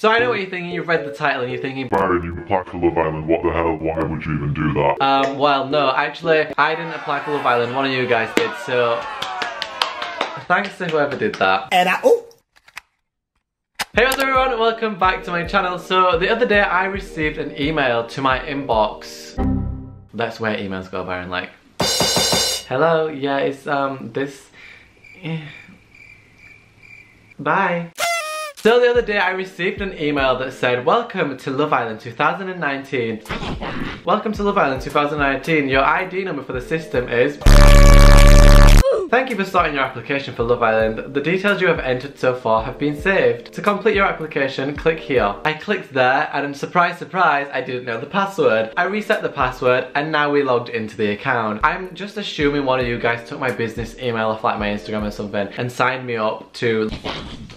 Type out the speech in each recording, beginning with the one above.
So I know what you're thinking, you've read the title and you're thinking, Byron, you applied for Love Island, what the hell, why would you even do that? um, well, no, actually, I didn't apply for Love Island, one of you guys did, so thanks to whoever did that. And I, oh, Hey what's everyone, welcome back to my channel. So the other day I received an email to my inbox. That's where emails go, Byron, like, hello, yeah, it's um, this, eh. bye. So the other day I received an email that said, welcome to Love Island 2019. Welcome to Love Island 2019. Your ID number for the system is... Thank you for starting your application for Love Island. The details you have entered so far have been saved. To complete your application, click here. I clicked there and surprise surprise, I didn't know the password. I reset the password and now we logged into the account. I'm just assuming one of you guys took my business email off like my Instagram or something and signed me up to...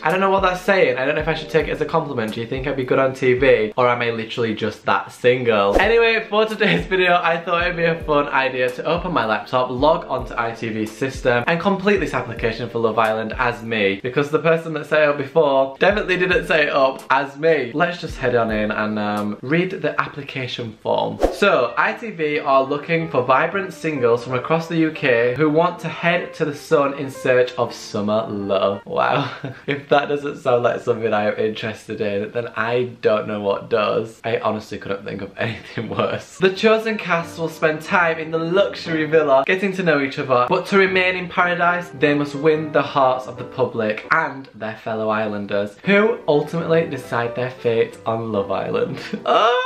I don't know what that's saying. I don't know if I should take it as a compliment. Do you think I'd be good on TV? Or am I literally just that single? Anyway, for today's video, I thought it'd be a fun idea to open my laptop, log onto ITV's system, and complete this application for Love Island as me. Because the person that set it up before definitely didn't set it up as me. Let's just head on in and um, read the application form. So, ITV are looking for vibrant singles from across the UK who want to head to the sun in search of summer love. Wow. if that doesn't sound like something I am interested in, then I don't know what does. I honestly couldn't think of anything worse. The chosen cast will spend time in the luxury villa getting to know each other, but to remain in paradise, they must win the hearts of the public and their fellow islanders, who ultimately decide their fate on Love Island. Ah,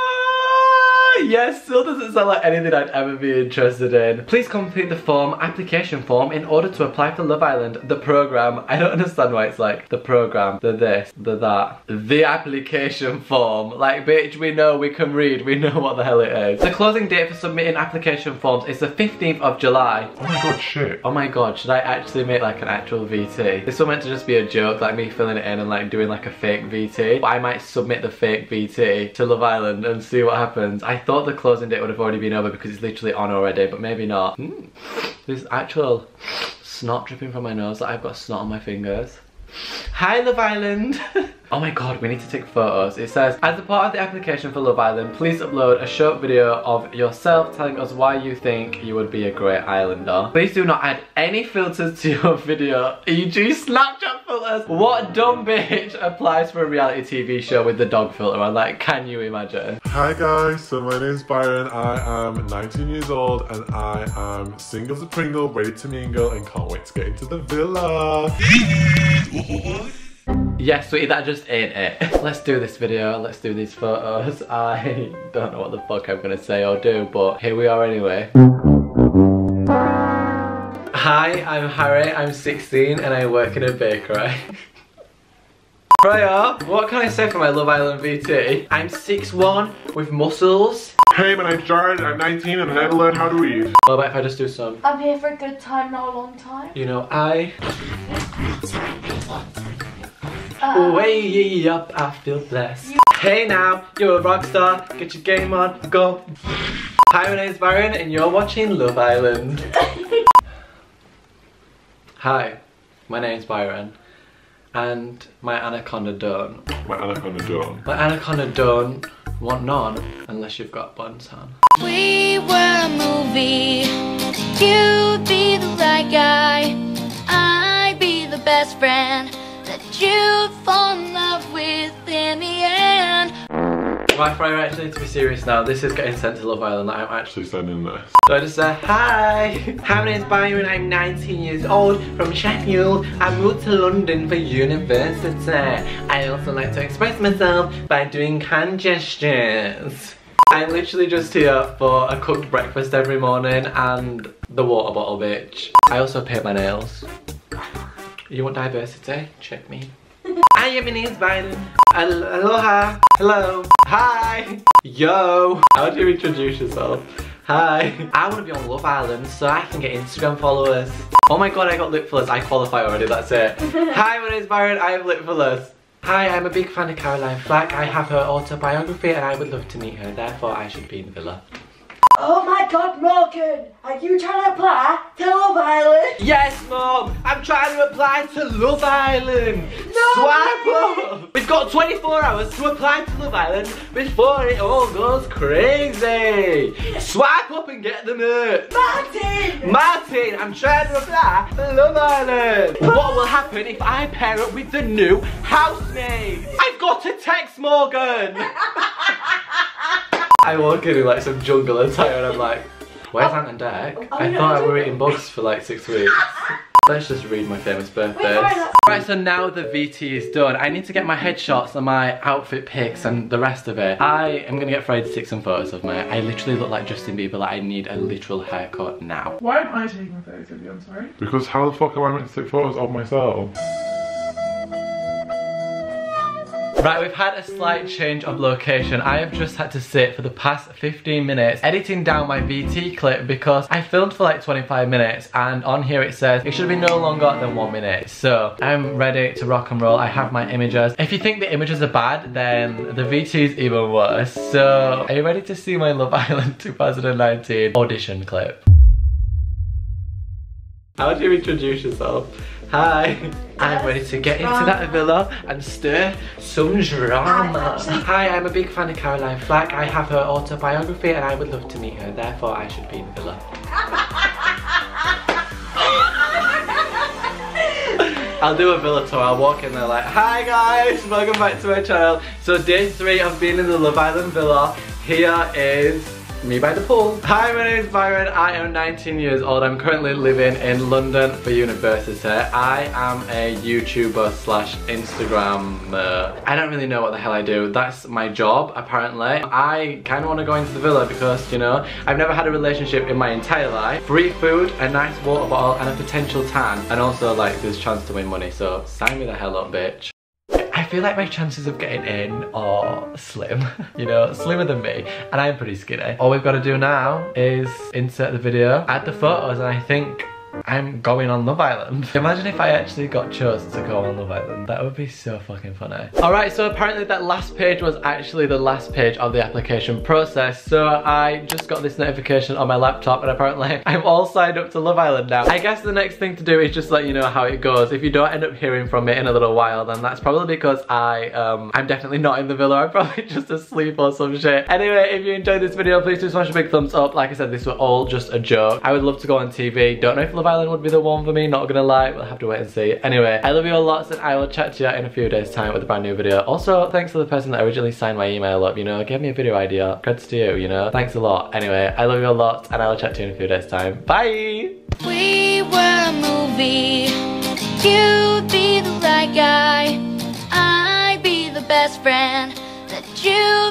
Yes, still doesn't sound like anything I'd ever be interested in. Please complete the form, application form, in order to apply for Love Island, the program. I don't understand why it's like the program, the this, the that. The application form. Like, bitch, we know, we can read, we know what the hell it is. The closing date for submitting application forms is the 15th of July. Oh my god, shit. Oh my god, should I actually make like an actual VT? This was meant to just be a joke, like me filling it in and like doing like a fake VT. But I might submit the fake VT to Love Island and see what happens. I thought the closing date would have already been over because it's literally on already, but maybe not. Hmm. There's actual snot dripping from my nose, like I've got snot on my fingers. Hi Love Island! oh my god, we need to take photos. It says, as a part of the application for Love Island, please upload a short video of yourself telling us why you think you would be a great islander. Please do not add any filters to your video, e.g. Snapchat filters. What dumb bitch applies for a reality TV show with the dog filter on? Like, can you imagine? Hi guys, so my name is Byron, I am 19 years old and I am single as a Pringle, ready to mingle and can't wait to get into the villa. Yes, sweetie, that just ain't it. Let's do this video, let's do these photos. I don't know what the fuck I'm gonna say or do, but here we are anyway. Hi, I'm Harry, I'm 16 and I work in a bakery. Freya, what can I say for my Love Island VT? I'm 6'1", with muscles. Hey, my name's Jared, I'm 19 and I never learned how to read. What about if I just do some? I'm here for a good time, not a long time. You know, I... Uh, Way up, I feel blessed. Hey now, you're a rock star, get your game on, go. Hi, my name's Byron and you're watching Love Island. Hi, my name's Byron and my anaconda don't. My anaconda done. My anaconda don't want none unless you've got buns on. We were a movie. You'd be the right guy. I'd be the best friend you'd fall in love with in the end. Freya, I actually need to be serious now. This is getting sent to Love Island. I'm actually sending this. So I just say, hi, hi, my name's Byron, I'm 19 years old, from Sheffield. I moved to London for university. I also like to express myself by doing hand gestures. I'm literally just here for a cooked breakfast every morning and the water bottle, bitch. I also paint my nails. You want diversity? Check me. Hi, my name's Byron. Al- Aloha. Hello. Hi. Yo. How do you introduce yourself? Hi. I want to be on Love Island so I can get Instagram followers. Oh my god, I got lip fillers. I qualify already, that's it. Hi, my name's Byron. I have lip fillers. Hi, I'm a big fan of Caroline Flack. I have her autobiography and I would love to meet her. Therefore, I should be in the villa. Oh my god, Morgan! Are you trying to apply to Love Island? Yes, Mom! I'm trying to apply to Love Island! No Swipe way. up! We've got 24 hours to apply to Love Island before it all goes crazy! Swipe up and get the merch! Martin! Martin, I'm trying to apply to Love Island! What will happen if I pair up with the new housemaid? I've got to text Morgan! I walk in in like some jungle attire and I'm like, where's Ant and Dec? I no, thought I don't were eating bugs for like six weeks. Let's just read my famous birthdays. sorry, Right, so now the VT is done. I need to get my headshots and my outfit pics and the rest of it. I am gonna get Freya to take some photos of me. I literally look like Justin Bieber, like I need a literal haircut now. Why am I taking photos of you? I'm sorry. Because how the fuck am I meant to take photos of myself? Right, we've had a slight change of location. I have just had to sit for the past 15 minutes editing down my VT clip because I filmed for like 25 minutes and on here it says it should be no longer than one minute. So I'm ready to rock and roll. I have my images. If you think the images are bad, then the VT is even worse. So are you ready to see my Love Island 2019 audition clip? How do you introduce yourself? Hi, I'm ready to get into that villa and stir some drama. Hi, I'm a big fan of Caroline Flack. I have her autobiography and I would love to meet her, therefore I should be in the villa. I'll do a villa tour, I'll walk in there like, Hi guys, welcome back to my channel. So day three of being in the Love Island villa. Here is me by the pool. Hi, my name is Byron. I am 19 years old. I'm currently living in London for university. I am a YouTuber slash Instagrammer. Uh, I don't really know what the hell I do. That's my job, apparently. I kind of want to go into the villa because, you know, I've never had a relationship in my entire life. Free food, a nice water bottle, and a potential tan. And also, like, there's chance to win money. So sign me the hell up, bitch. I feel like my chances of getting in are slim, you know, slimmer than me, and I'm pretty skinny. All we've got to do now is insert the video, add the photos, and I think I'm going on Love Island. Imagine if I actually got chosen to go on Love Island. That would be so fucking funny. Alright, so apparently that last page was actually the last page of the application process. So I just got this notification on my laptop and apparently I'm all signed up to Love Island now. I guess the next thing to do is just let you know how it goes. If you don't end up hearing from me in a little while, then that's probably because I, um, I'm definitely not in the villa. I'm probably just asleep or some shit. Anyway, if you enjoyed this video, please do smash a big thumbs up. Like I said, this was all just a joke. I would love to go on TV. Don't know if Love Island would be the one for me, not gonna lie, we'll have to wait and see. Anyway, I love you all lots and I will chat to you in a few days time with a brand new video. Also, thanks to the person that originally signed my email up, you know, gave me a video idea. Credits to you, you know, thanks a lot. Anyway, I love you all lots and I will chat to you in a few days time. Bye! We were a movie. You'd be the right guy. I'd be the best friend that you'd